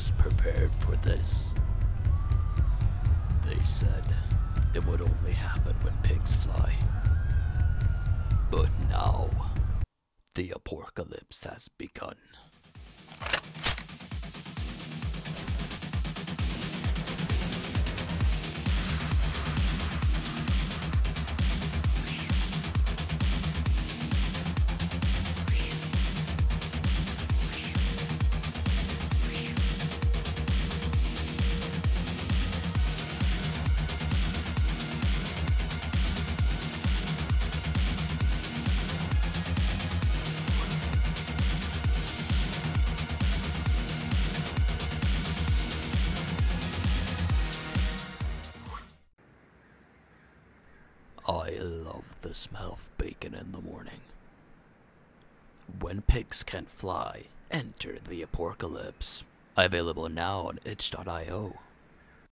was prepared for this. They said it would only happen when pigs fly. But now, the apocalypse has begun. I love the smell of bacon in the morning. When pigs can't fly, enter the Aporkalypse. Available now on itch.io.